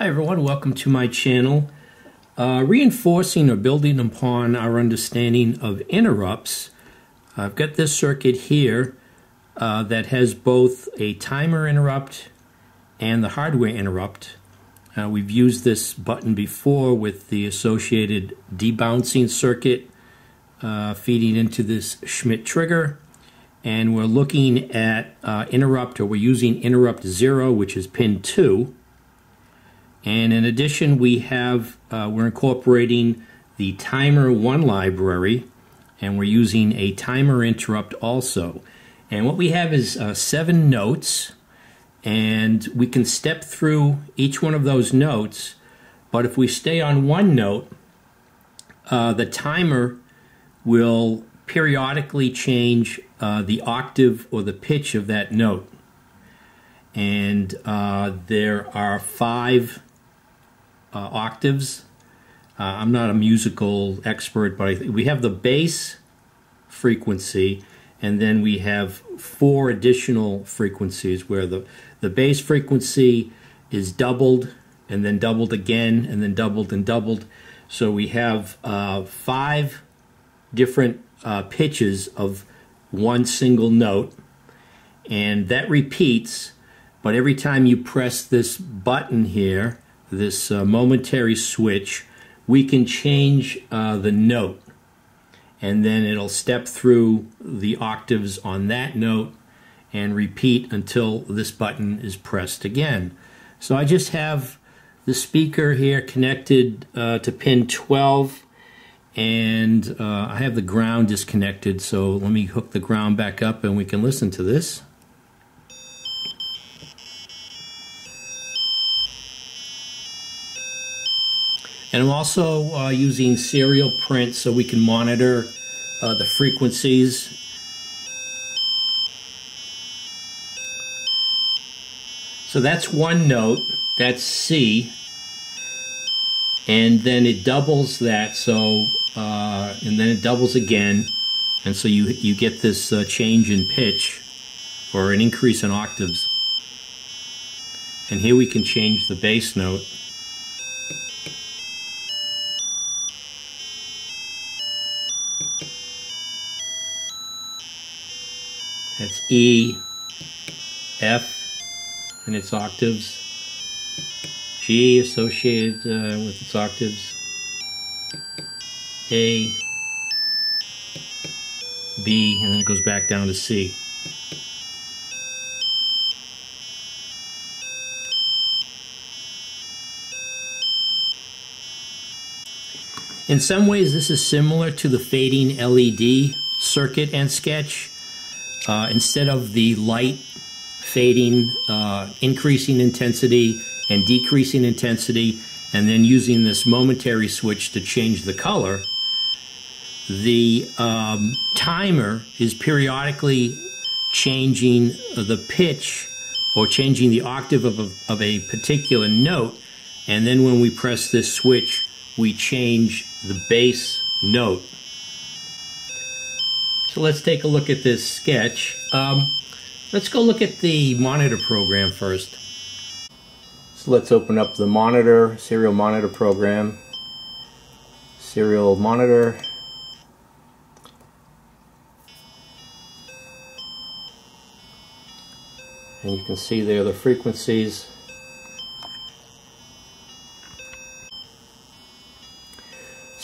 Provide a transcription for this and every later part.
Hi everyone, welcome to my channel. Uh, reinforcing or building upon our understanding of interrupts, I've got this circuit here uh, that has both a timer interrupt and the hardware interrupt. Uh, we've used this button before with the associated debouncing circuit uh, feeding into this Schmitt trigger and we're looking at uh, interrupt or we're using interrupt 0 which is pin 2 and in addition, we have uh, we're incorporating the timer one library, and we're using a timer interrupt also. And what we have is uh, seven notes, and we can step through each one of those notes. But if we stay on one note, uh, the timer will periodically change uh, the octave or the pitch of that note. And uh, there are five uh, octaves. Uh, I'm not a musical expert, but we have the bass frequency, and then we have four additional frequencies where the, the bass frequency is doubled, and then doubled again, and then doubled and doubled. So we have uh, five different uh, pitches of one single note, and that repeats. But every time you press this button here, this uh, momentary switch, we can change uh, the note and then it'll step through the octaves on that note and repeat until this button is pressed again. So I just have the speaker here connected uh, to pin 12 and uh, I have the ground disconnected so let me hook the ground back up and we can listen to this. And I'm also uh, using serial print so we can monitor uh, the frequencies. So that's one note, that's C, and then it doubles that, so, uh, and then it doubles again, and so you, you get this uh, change in pitch, or an increase in octaves. And here we can change the bass note. E, F and its octaves, G associated uh, with its octaves, A, B, and then it goes back down to C. In some ways, this is similar to the fading LED circuit and sketch. Uh, instead of the light fading, uh, increasing intensity and decreasing intensity, and then using this momentary switch to change the color, the um, timer is periodically changing the pitch or changing the octave of a, of a particular note, and then when we press this switch, we change the bass note. So let's take a look at this sketch. Um, let's go look at the monitor program first. So let's open up the monitor, serial monitor program. Serial monitor. And you can see there the frequencies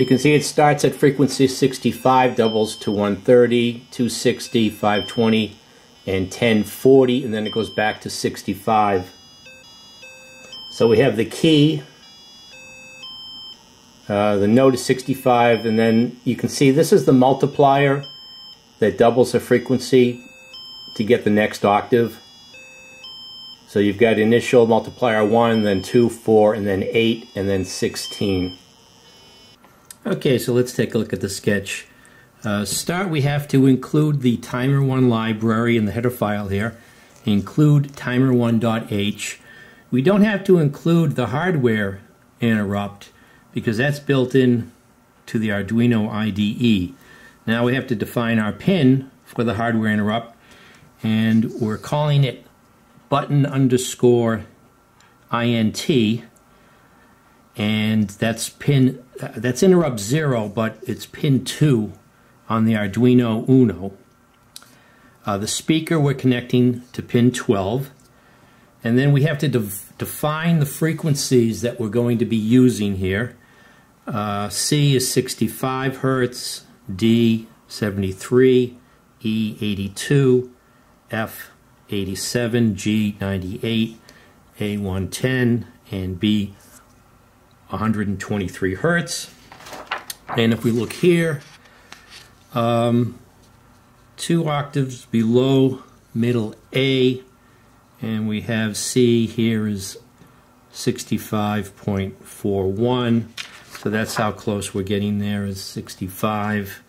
You can see it starts at frequency 65, doubles to 130, 260, 520, and 1040, and then it goes back to 65. So we have the key, uh, the note is 65, and then you can see this is the multiplier that doubles the frequency to get the next octave. So you've got initial multiplier 1, then 2, 4, and then 8, and then 16. Okay, so let's take a look at the sketch. Uh, start, we have to include the timer1 library in the header file here. Include timer1.h. We don't have to include the hardware interrupt because that's built in to the Arduino IDE. Now we have to define our pin for the hardware interrupt and we're calling it button underscore INT and that's pin that's interrupt zero, but it's pin two on the Arduino Uno. Uh, the speaker we're connecting to pin 12, and then we have to de define the frequencies that we're going to be using here. Uh, C is 65 hertz, D 73, E 82, F 87, G 98, A 110, and B 123 hertz. And if we look here, um, two octaves below middle A, and we have C here is 65.41. So that's how close we're getting there is 65.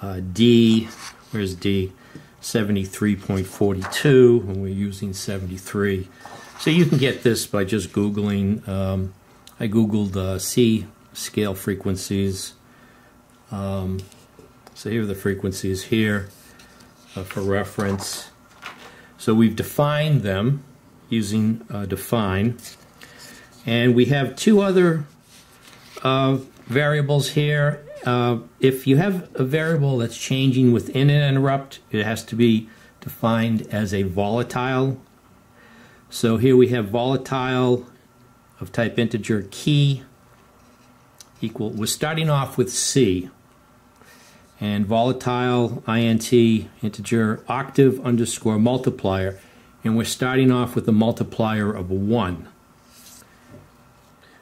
Uh, D, where's D? 73.42, and we're using 73. So you can get this by just Googling. Um, I Googled uh, C scale frequencies. Um, so here are the frequencies here uh, for reference. So we've defined them using uh, define. And we have two other uh, variables here. Uh, if you have a variable that's changing within an interrupt, it has to be defined as a volatile. So here we have volatile of type integer key equal, we're starting off with C and volatile int integer octave underscore multiplier and we're starting off with a multiplier of 1.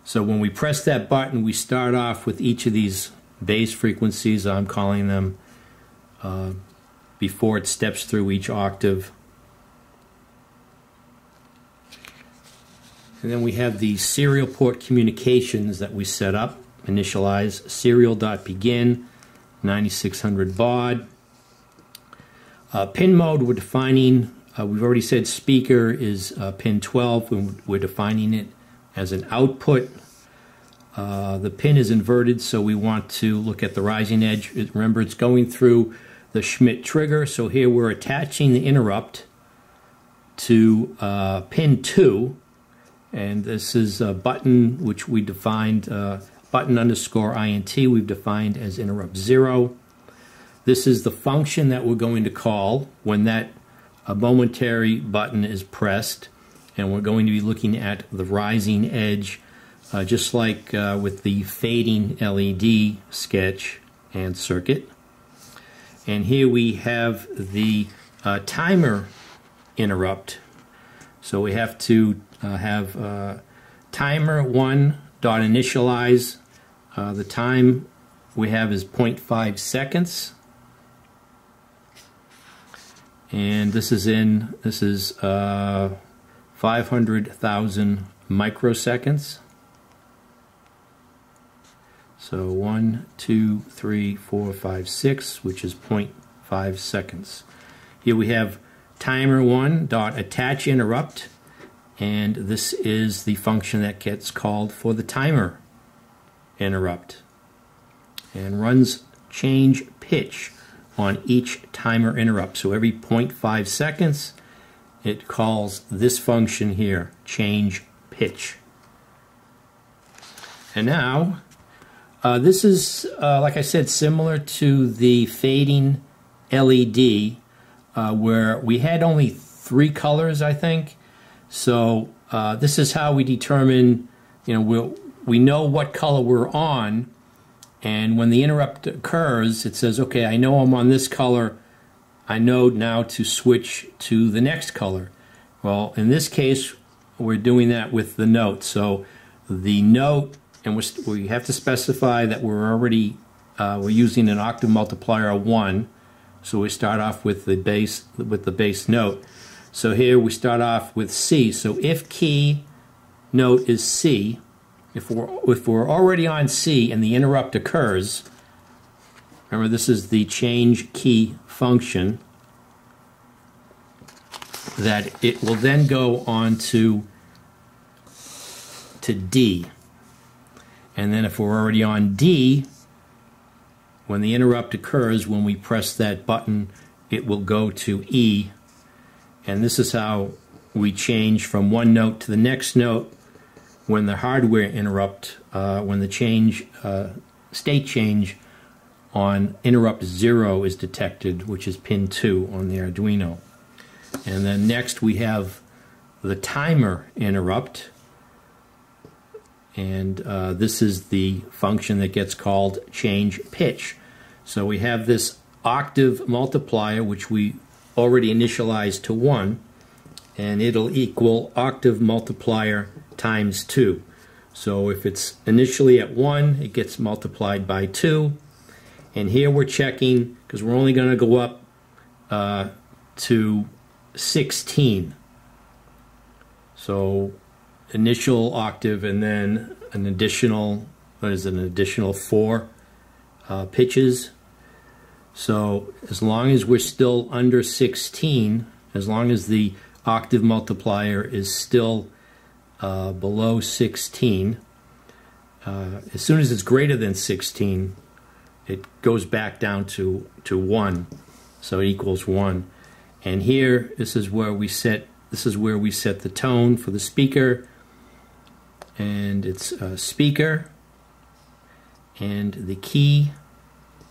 So when we press that button we start off with each of these base frequencies I'm calling them uh, before it steps through each octave. And then we have the serial port communications that we set up, initialize serial.begin 9600 baud. Uh, pin mode, we're defining, uh, we've already said speaker is uh, pin 12, and we're defining it as an output. Uh, the pin is inverted, so we want to look at the rising edge. Remember, it's going through the Schmitt trigger, so here we're attaching the interrupt to uh, pin 2, and this is a button which we defined uh, button underscore int we've defined as interrupt zero. This is the function that we're going to call when that a momentary button is pressed and we're going to be looking at the rising edge uh, just like uh, with the fading LED sketch and circuit. And here we have the uh, timer interrupt. So we have to uh, have uh, timer 1 dot initialize. Uh, the time we have is 0.5 seconds. And this is in, this is uh, 500,000 microseconds. So one, two, three, four, five, six, which is 0.5 seconds. Here we have timer one dot attach interrupt and this is the function that gets called for the timer interrupt and runs change pitch on each timer interrupt. So every 0.5 seconds, it calls this function here, change pitch. And now, uh, this is, uh, like I said, similar to the fading LED, uh, where we had only three colors, I think, so uh, this is how we determine, you know, we we'll, we know what color we're on, and when the interrupt occurs, it says, okay, I know I'm on this color. I know now to switch to the next color. Well, in this case, we're doing that with the note. So the note, and we have to specify that we're already uh, we're using an octave multiplier of one. So we start off with the base with the base note. So here we start off with C. So if key note is C, if we're, if we're already on C and the interrupt occurs, remember this is the change key function, that it will then go on to, to D. And then if we're already on D, when the interrupt occurs, when we press that button, it will go to E and this is how we change from one note to the next note when the hardware interrupt, uh, when the change, uh, state change on interrupt 0 is detected, which is pin 2 on the Arduino. And then next we have the timer interrupt. And uh, this is the function that gets called change pitch. So we have this octave multiplier, which we already initialized to 1, and it'll equal octave multiplier times 2. So if it's initially at 1, it gets multiplied by 2. And here we're checking, because we're only going to go up uh, to 16. So initial octave and then an additional, what is it, an additional four uh, pitches. So as long as we're still under 16, as long as the octave multiplier is still uh, below 16, uh, as soon as it's greater than 16, it goes back down to, to 1, so it equals 1. And here, this is where we set this is where we set the tone for the speaker. And it's a speaker and the key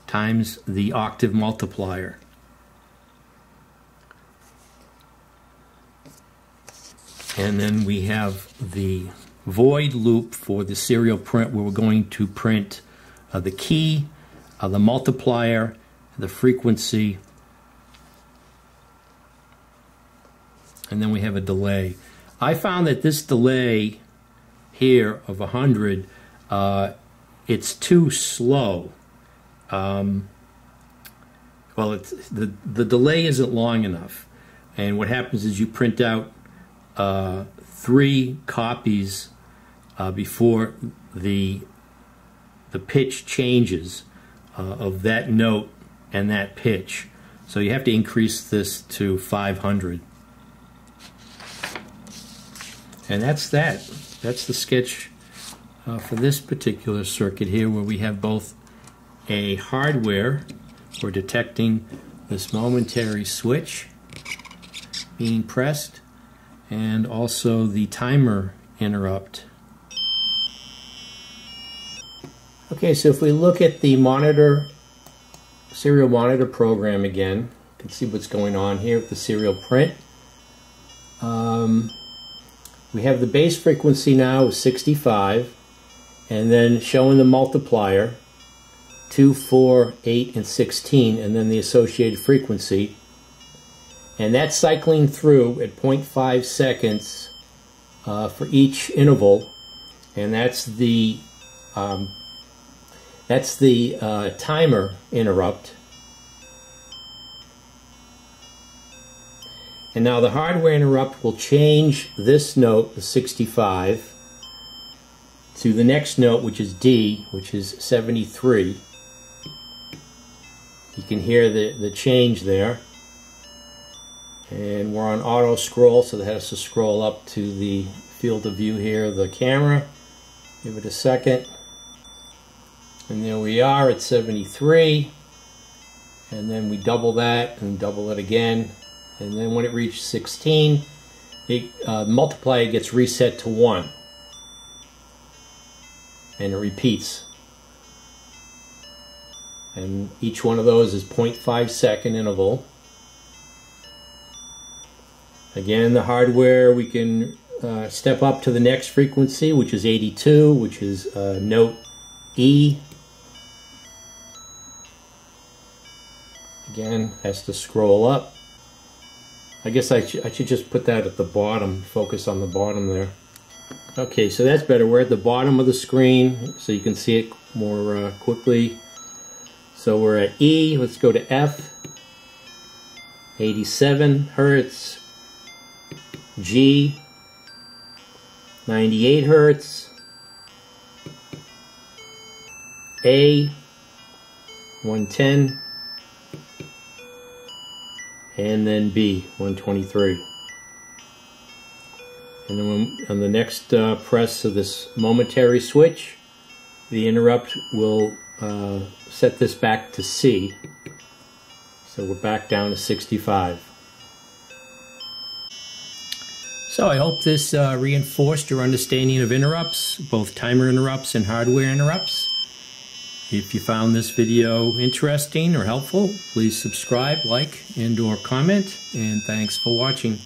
times the octave multiplier. And then we have the void loop for the serial print where we're going to print uh, the key, uh, the multiplier, the frequency, and then we have a delay. I found that this delay here of 100, uh, it's too slow. Um, well, the, the delay isn't long enough. And what happens is you print out uh, three copies uh, before the, the pitch changes uh, of that note and that pitch. So you have to increase this to 500. And that's that. That's the sketch uh, for this particular circuit here where we have both a hardware for detecting this momentary switch being pressed and also the timer interrupt. Okay, so if we look at the monitor, serial monitor program again, you can see what's going on here with the serial print. Um, we have the base frequency now of 65 and then showing the multiplier 2, 4, 8, and 16 and then the associated frequency and that's cycling through at 0.5 seconds uh, for each interval and that's the um, that's the uh, timer interrupt And now the hardware interrupt will change this note, the 65, to the next note, which is D, which is 73. You can hear the, the change there. And we're on auto scroll, so that has to scroll up to the field of view here of the camera. Give it a second. And there we are at 73. And then we double that and double it again and then when it reaches 16 the uh, multiplier gets reset to 1 and it repeats and each one of those is 0.5 second interval again the hardware we can uh, step up to the next frequency which is 82 which is uh, note E again has to scroll up I guess I, sh I should just put that at the bottom, focus on the bottom there. Okay, so that's better. We're at the bottom of the screen, so you can see it more uh, quickly. So we're at E, let's go to F, 87 hertz, G, 98 hertz, A, 110, and then B, 123. And then on the next uh, press of this momentary switch, the interrupt will uh, set this back to C. So we're back down to 65. So I hope this uh, reinforced your understanding of interrupts, both timer interrupts and hardware interrupts. If you found this video interesting or helpful, please subscribe, like, and or comment, and thanks for watching.